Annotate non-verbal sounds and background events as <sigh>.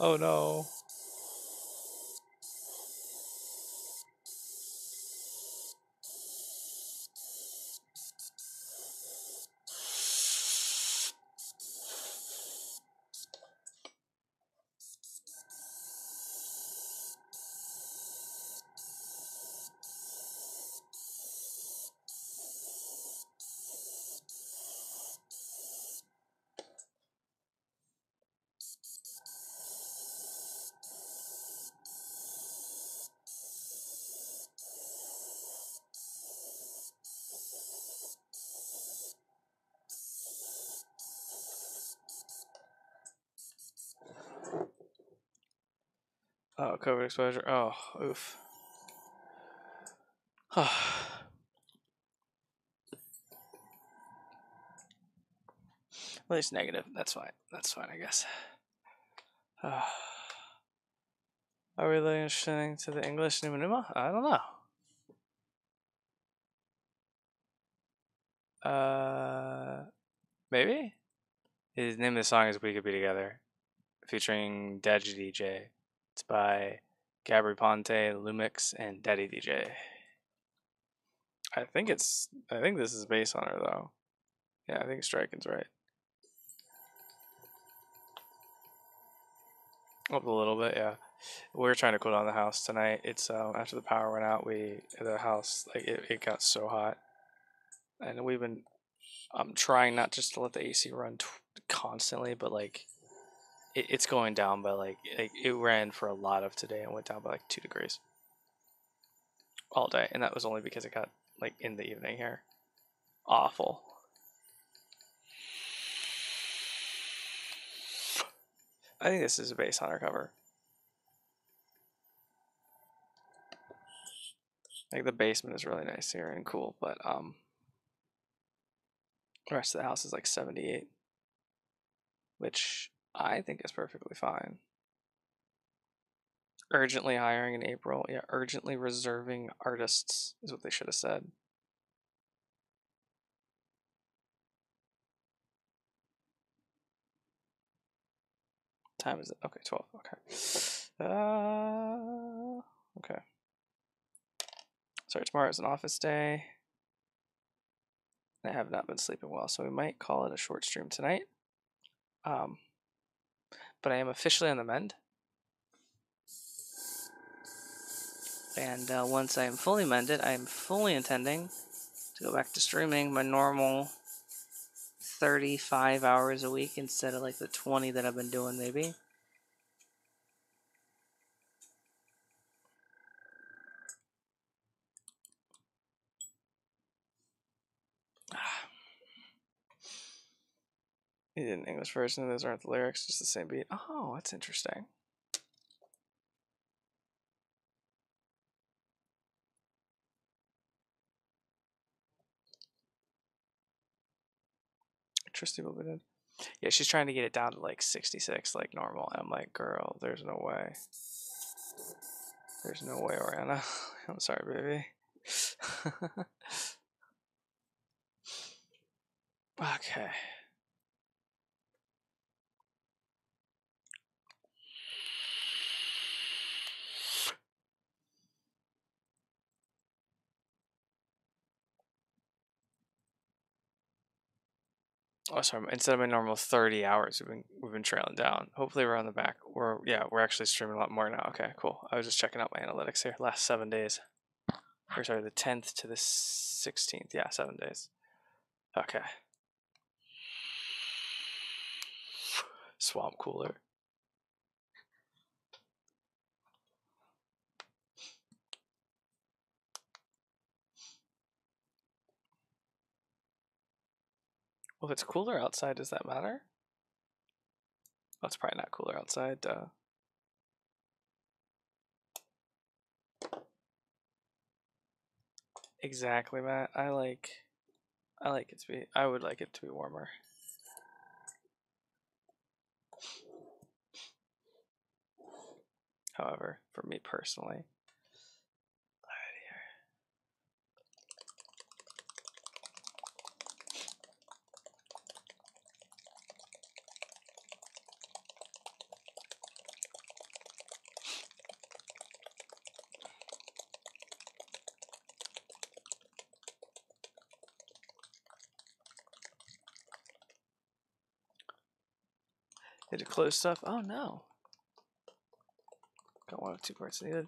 oh no. Oh, COVID exposure. Oh, oof. <sighs> At least negative. That's fine. That's fine, I guess. Uh, <sighs> are we listening to the English Numa Numa? I don't know. Uh, maybe? His name of the song is We Could Be Together, featuring Daddy DJ. It's by Gabri Ponte, Lumix, and Daddy DJ. I think it's. I think this is Basshunter though. Yeah, I think Striking's right. Up a little bit, yeah. We're trying to cool down the house tonight. It's um after the power went out, we the house like it, it got so hot, and we've been. I'm trying not just to let the AC run t- constantly, but like it, it's going down by like, like it ran for a lot of today and went down by like two degrees all day, and that was only because it got like in the evening here. Awful. I think this is a Basshunter cover. Like the basement is really nice here and cool, but um the rest of the house is like 78, which I think is perfectly fine. Urgently hiring in April. Yeah, urgently reserving artists is what they should have said. Time is it? Okay, 12. Okay. Uh, okay. Sorry, tomorrow is an office day. I have not been sleeping well, so we might call it a short stream tonight. Um, but I am officially on the mend. And uh, once I am fully mended, I am fully intending to go back to streaming my normal 35 hours a week instead of like the 20 that I've been doing, maybe. He did an English version. Those aren't the lyrics, just the same beat. Oh, that's interesting. Tristy will be dead. Yeah, she's trying to get it down to like 66, like normal. I'm like, girl, there's no way. There's no way, Oriana. <laughs> I'm sorry, baby. <laughs> okay. Oh, sorry. Instead of my normal 30 hours, we've been we've been trailing down. Hopefully, we're on the back. We're yeah, we're actually streaming a lot more now. Okay, cool. I was just checking out my analytics here. Last seven days, or sorry, the 10th to the 16th. Yeah, seven days. Okay. Swamp cooler. Well, if it's cooler outside, does that matter? Oh, it's probably not cooler outside. Duh. Exactly, Matt. I like, I like it to be. I would like it to be warmer. However, for me personally, Did it close stuff? Oh no. Got one of two parts needed.